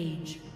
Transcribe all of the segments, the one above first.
Rampage.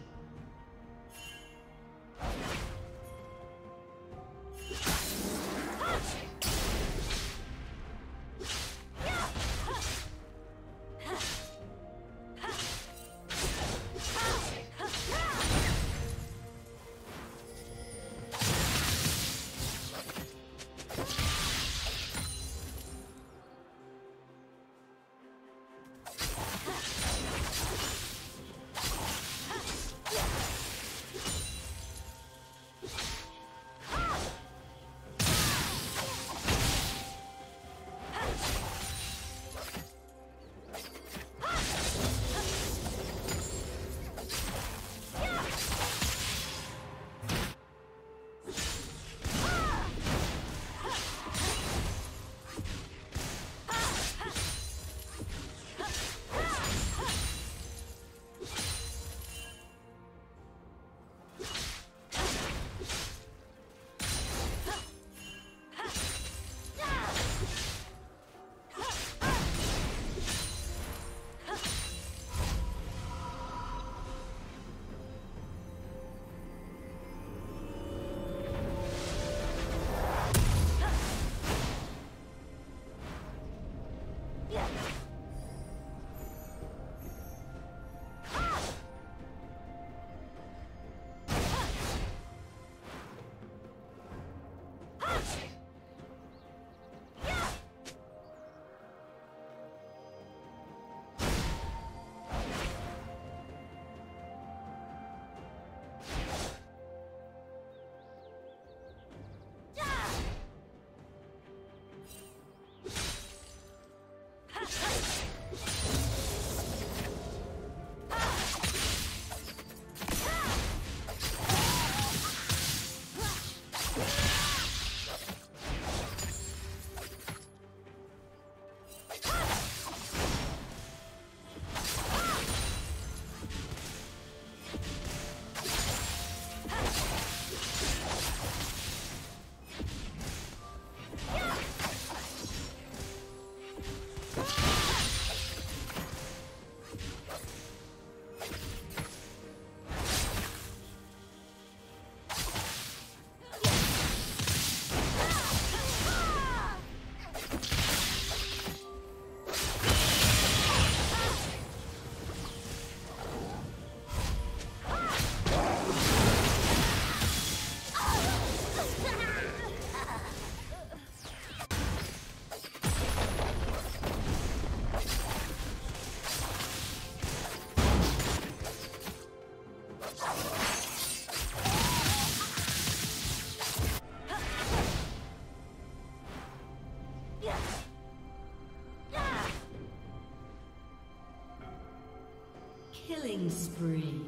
Spree.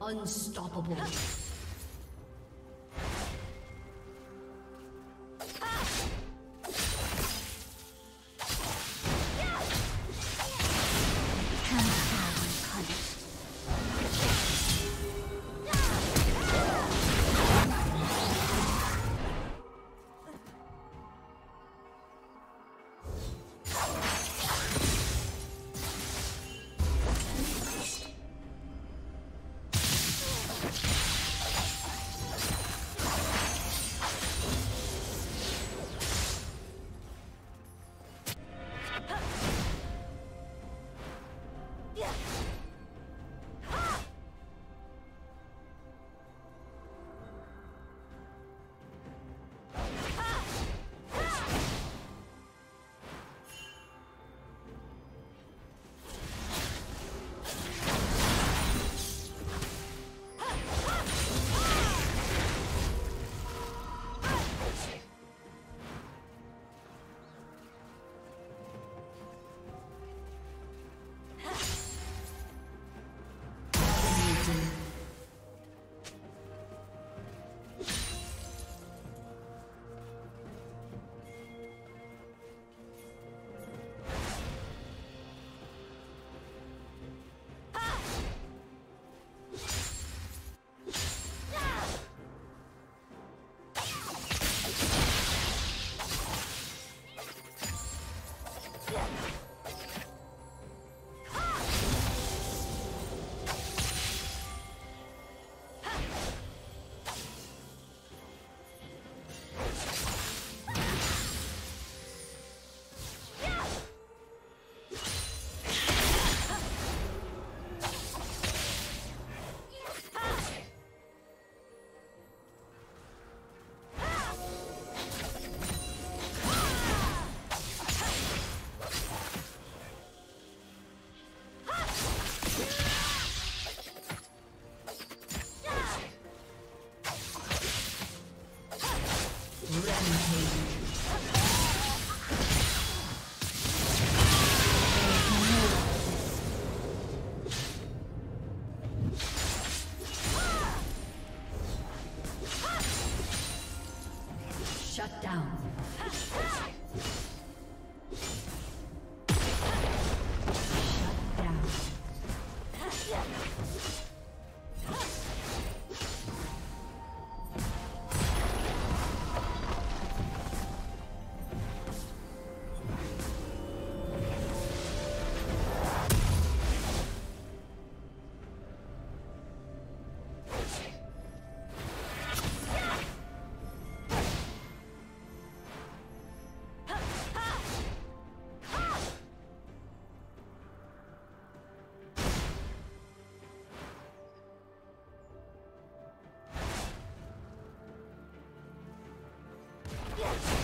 Unstoppable. Yes!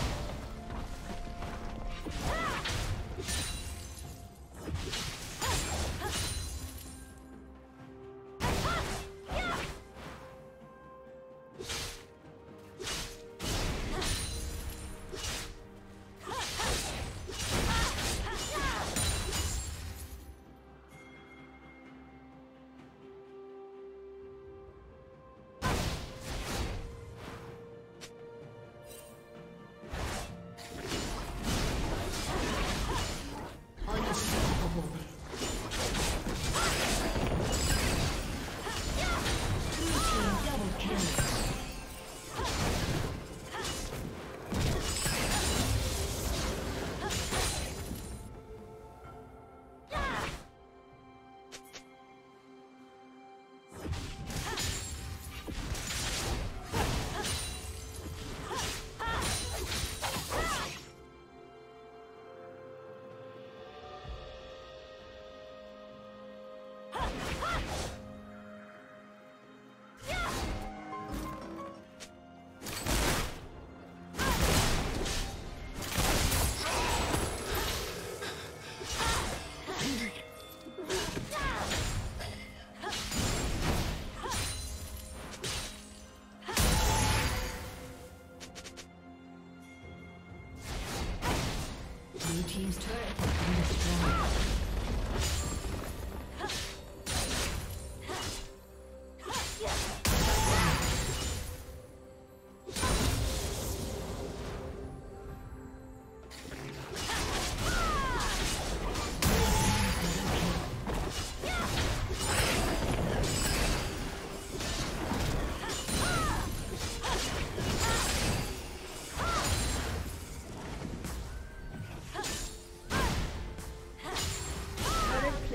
Team's turret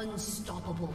Unstoppable.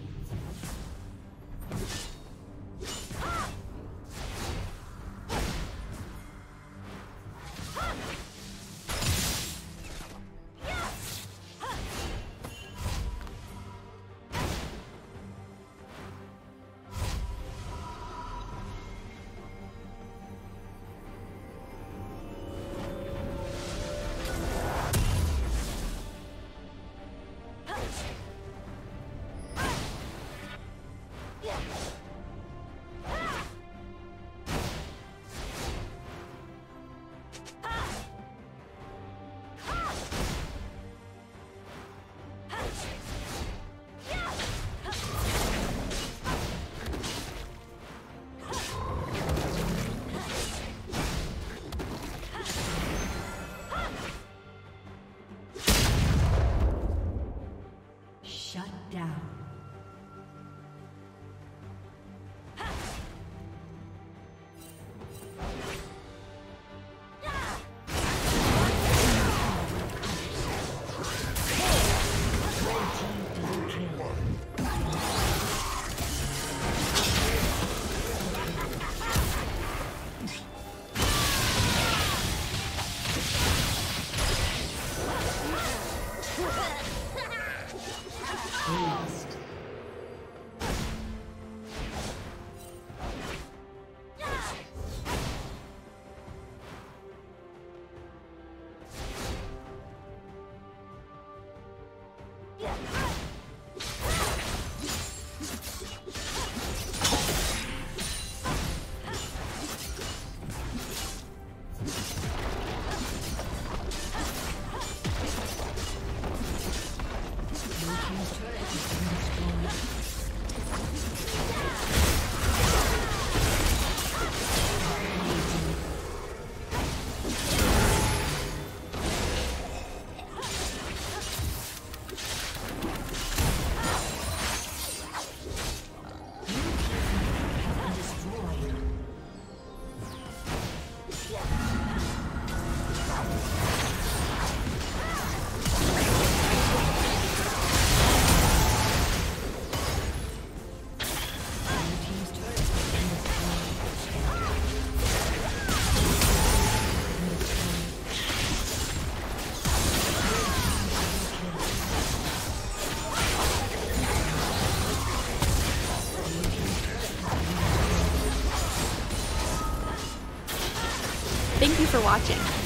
For watching.